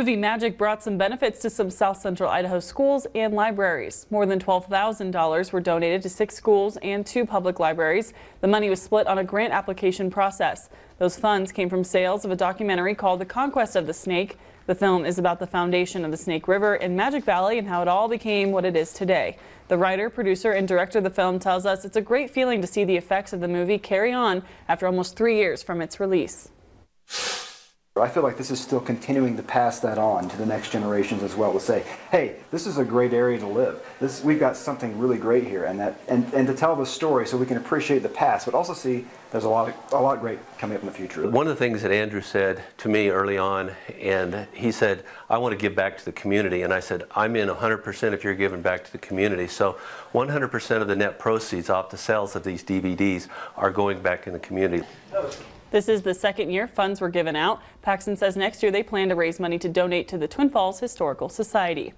Movie Magic brought some benefits to some South Central Idaho schools and libraries. More than $12,000 were donated to six schools and two public libraries. The money was split on a grant application process. Those funds came from sales of a documentary called The Conquest of the Snake. The film is about the foundation of the Snake River in Magic Valley and how it all became what it is today. The writer, producer, and director of the film tells us it's a great feeling to see the effects of the movie carry on after almost three years from its release. I feel like this is still continuing to pass that on to the next generations as well to say, hey, this is a great area to live. This, we've got something really great here, and that and, and to tell the story so we can appreciate the past, but also see there's a lot of, a lot great coming up in the future. One of the things that Andrew said to me early on, and he said, I want to give back to the community, and I said, I'm in 100% if you're giving back to the community. So 100% of the net proceeds off the sales of these DVDs are going back in the community. This is the second year funds were given out. Paxton says next year they plan to raise money to donate to the Twin Falls Historical Society.